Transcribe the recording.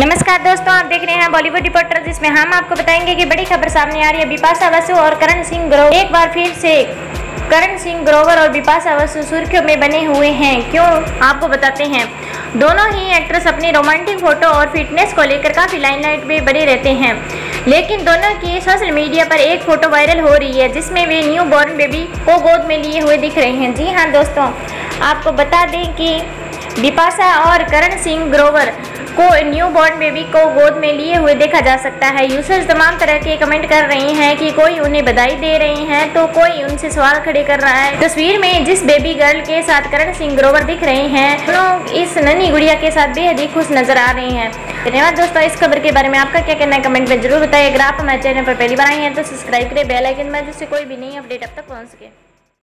नमस्कार दोस्तों, आप देख रहे हैं बॉलीवुड रिपोर्टर जिसमें हम आपको बताएँगे कि बड़ी खबर सामने आ रही है। बिपाशा बसु और करण सिंह ग्रोवर। एक बार फिर से करण सिंह ग्रोवर और बिपाशा बसु सुर्खियों में बने हुए हैं। क्यों? आपको बताते हैं। दोनों ही एक्ट्रेस अपनी रोमांटिक फ़ोटो और फिटनेस को लेकर काफ़ी लाइमलाइट में बने रहते हैं। लेकिन दोनों की सोशल मीडिया पर एक फ़ोटो वायरल हो रही है, जिसमें वे न्यू बॉर्न बेबी को गोद में लिए हुए दिख रहे हैं। जी हाँ दोस्तों, आपको बता दें कि बिपाशा और करण सिंह ग्रोवर को न्यू बॉर्न बेबी को गोद में लिए हुए देखा जा सकता है। यूज़र्स तमाम तरह के कमेंट कर रहे हैं कि कोई उन्हें बधाई दे रहे हैं तो कोई उनसे सवाल खड़े कर रहा है। तस्वीर में जिस बेबी गर्ल के साथ करण सिंह ग्रोवर दिख रहे हैं, लोग इस नन्ही गुड़िया के साथ बेहद ही खुश नज़र आ रहे हैं। धन्यवाद दोस्तों, इस खबर के बारे में आपका क्या कहना है? कमेंट में ज़रूर बताइए अगर आप हमारे चैनल पर पहली बार आए हैं तो सब्सक्राइब करें बेल आइकन में जिससे कोई भी नई अपडेट अब तक पहुँच सके।